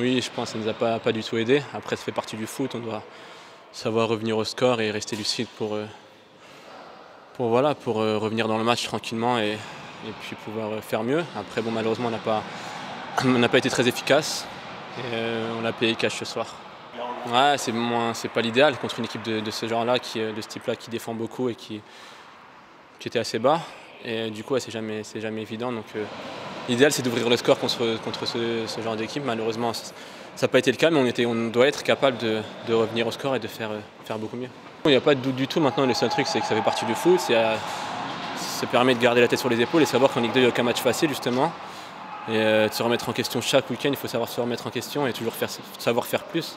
Oui, je pense que ça ne nous a pas, pas du tout aidé. Après, ça fait partie du foot. On doit savoir revenir au score et rester lucide pour, euh, pour, voilà, pour euh, revenir dans le match tranquillement et, puis pouvoir euh, faire mieux. Après, bon, malheureusement, on n'a pas, pas été très efficace et on a payé cash ce soir. Ouais, c'est c'est pas l'idéal contre une équipe de, ce genre-là, de ce type-là, qui défend beaucoup et qui, qui était assez bas. Et du coup, c'est jamais, jamais évident. Donc, l'idéal, c'est d'ouvrir le score contre, contre ce, ce genre d'équipe. Malheureusement, ça n'a pas été le cas, mais on, était, on doit être capable de, de revenir au score et de faire, euh, faire beaucoup mieux. Il n'y a pas de doute du tout maintenant. Le seul truc, c'est que ça fait partie du foot. Euh, ça permet de garder la tête sur les épaules et savoir qu'en Ligue 2, il n'y a aucun match facile, justement. Et euh, de se remettre en question chaque week-end, il faut savoir se remettre en question et toujours faire, savoir faire plus.